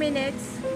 minutes?